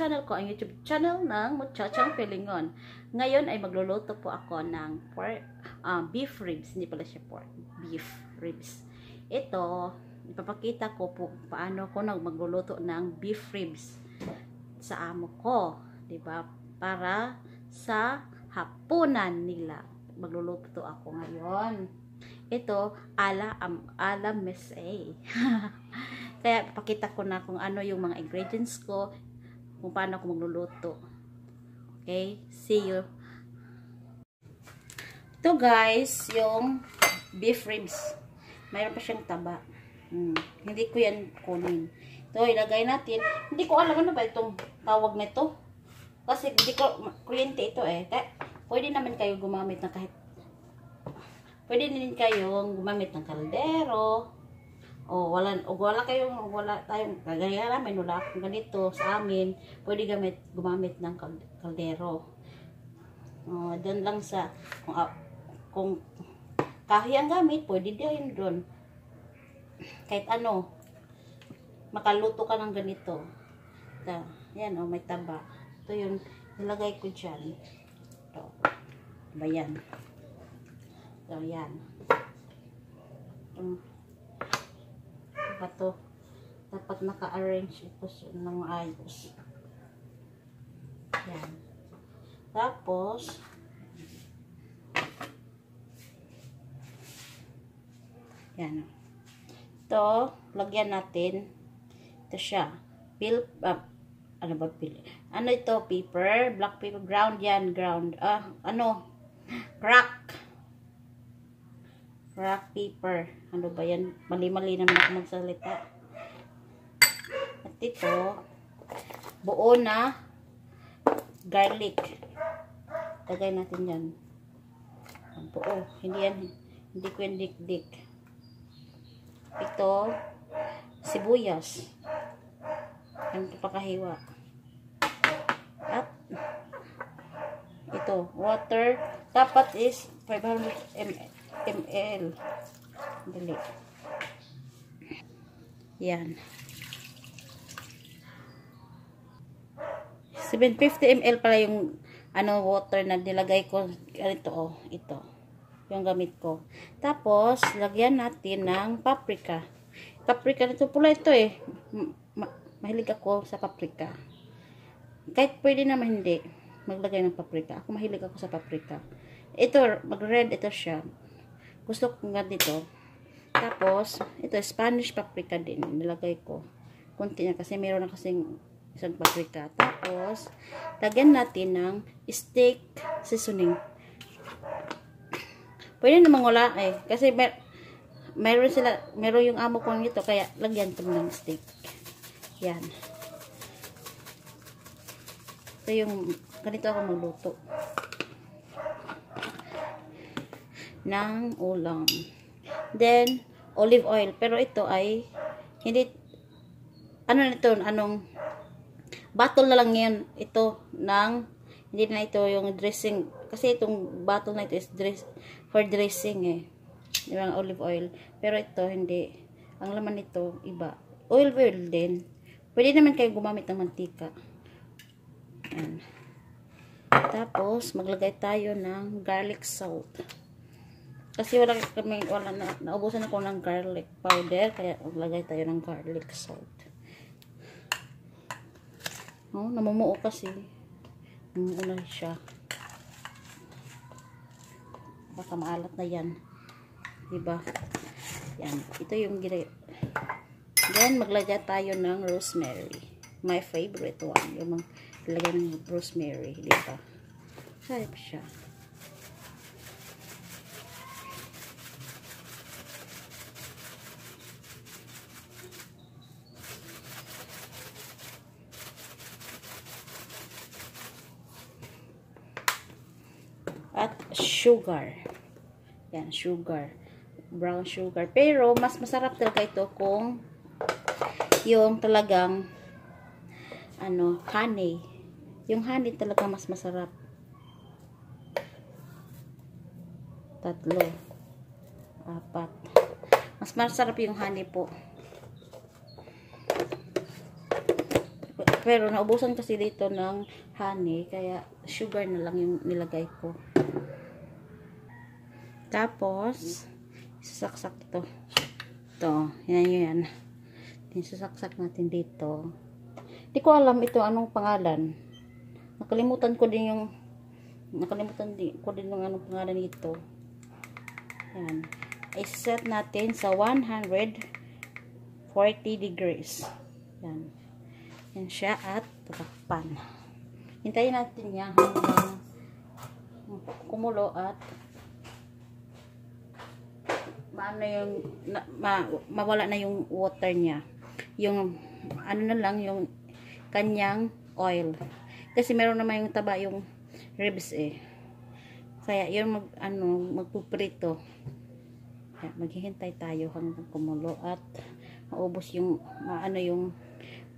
channel ko, ang YouTube channel ng Muchachang Pilingon. Ngayon ay magluluto po ako ng pork, uh, beef ribs. Hindi pala siya pork, beef ribs. Ito, ipapakita ko po paano ko magluluto ng beef ribs sa amo ko. ba Para sa hapunan nila. Magluluto ako ngayon. Ito, ala, um, ala Miss A. Kaya, pakita ko na kung ano yung mga ingredients ko, kung paano ako magluluto. Okay? See you. Ito guys, yung beef ribs. Mayroon pa siyang taba. Hmm. Hindi ko yan kunin. Ito, ilagay natin. Hindi ko alam ano ba itong tawag nito. Kasi hindi ko, kuryente ito eh. Kaya, pwede naman kayo gumamit ng kahit pwede din kayong gumamit ng kaldero o wala o wala kayong wala tayong kagaya namin wala akong ganito sa amin. Pwede gamit gumamit ng kaldero. Oh doon lang sa kung, uh, kung kahoy ang gamit pwede din doon kahit ano makaluto ka ng ganito. Ito, yan oh may taba. Ito yung nilagay ko dyan. Ito ba yan. So, yan. Um, diba to? Dapat naka-arrange ito ng ayos. Yan. Tapos, yan. Ito, lagyan natin. Ito siya. Pil, uh, ano ba pil? Ano ito? Paper, black paper, ground yan, ground. Ah, ano? Crack rock paper. Ano ba yan? Mali-mali naman ako magsalita. At ito, buo na garlic. Tagay natin yan. Ang buo. Hindi yan, hindi ko yan dik-dik. Ito, sibuyas. Ang pakahiwa. At, ito, water. Dapat is 500 ml ml. Dali. Yan. 750 ml pala yung ano water na nilagay ko ito oh, ito. Yung gamit ko. Tapos lagyan natin ng paprika. Paprika nito pula ito eh. Ma mahilig ako sa paprika. Kahit pwede naman hindi maglagay ng paprika. Ako mahilig ako sa paprika. Ito, mag-red ito siya. Gusto ko nga dito. Tapos, ito, Spanish paprika din. Nilagay ko. Kunti na kasi meron na kasing isang paprika. Tapos, lagyan natin ng steak seasoning. Pwede namang wala eh. Kasi mer meron sila, meron yung amo ko nito. Kaya, lagyan ko ng steak. Yan. Ito yung, ganito ako magluto. Ng ulam. Then, olive oil. Pero ito ay, hindi, ano nito, anong, bottle na lang yan, ito, ng, hindi na ito yung dressing, kasi itong bottle na ito is dress, for dressing eh. Yung olive oil. Pero ito, hindi. Ang laman nito, iba. Oil oil din. Pwede naman kayo gumamit ng mantika. Ayan. Tapos, maglagay tayo ng garlic salt. Kasi wala kami, wala na, naubusan ako ng garlic powder, kaya maglagay tayo ng garlic salt. Oh, namumuo kasi. Namumuo na siya. Baka maalat na yan. Diba? Yan. Ito yung gina Then, maglagay tayo ng rosemary. My favorite one. Yung maglagay ng rosemary. Diba? Sarap siya. At sugar. Yan, sugar. Brown sugar. Pero, mas masarap talaga ito kung yung talagang ano, honey. Yung honey talaga mas masarap. Tatlo. Apat. Mas masarap yung honey po. Pero naubusan kasi dito ng honey, kaya sugar na lang yung nilagay ko. Tapos, sasaksak ito. Ito, yan yan. Sasaksak natin dito. Hindi ko alam ito anong pangalan. Nakalimutan ko din yung nakalimutan din, ko din yung anong pangalan nito. Yan. I-set natin sa 140 degrees. Yan. Yan siya at tatakpan. Hintayin natin yan hanggang kumulo at maano yung na, ma, mawala na yung water niya. Yung ano na lang yung kanyang oil. Kasi meron naman yung taba yung ribs eh. Kaya yun mag ano magpuprito. Kaya maghihintay tayo hanggang kumulo at maubos yung maano yung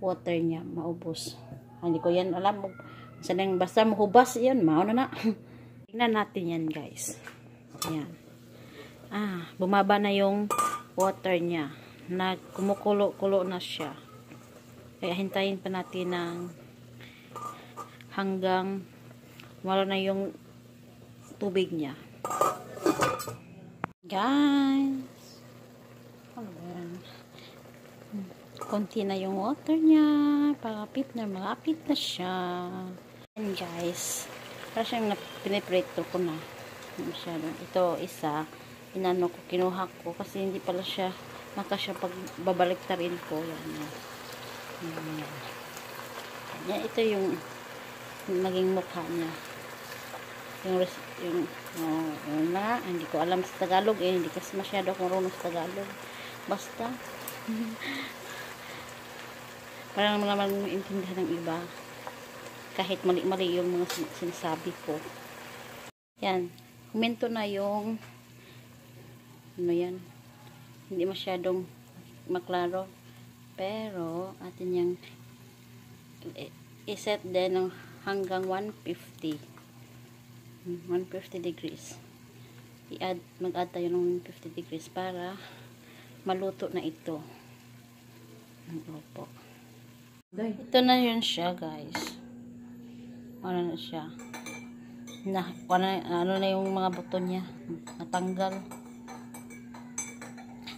water niya, maubos. Hindi ko yan alam. Sanang basta mahubas yan, maano na. Tingnan natin yan, guys. Yan. Ah, bumaba na yung water niya. Na kumukulo-kulo na siya. Kaya hintayin pa natin ng hanggang wala na yung tubig niya. Guys. Ano ba yan? Konti na yung water niya. Palapit na, malapit na siya. And guys, para siyang piniprito ko na. Masyado. Ito, isa, inano ko, kinuha ko kasi hindi pala siya makasya pag babalik rin ko. Yan, yan. Yan, ito yung naging mukha niya. Yung, yung, oh, yun na, hindi ko alam sa Tagalog eh, hindi kasi masyado akong marunong sa Tagalog. Basta, para naman maintindihan ng iba. Kahit mali-mali yung mga sin- sinasabi ko. Yan, huminto na yung, ano yan, hindi masyadong maklaro. Pero, atin yung iset din ng hanggang 150. 150 degrees. I-add, mag-add tayo ng 150 degrees para maluto na ito. Opo. Ito na yun siya, guys. Ano na siya. Na, ano, ano na yung mga buto niya. Natanggal.